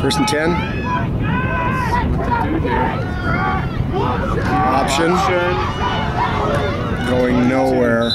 First and 10. Option. Going nowhere.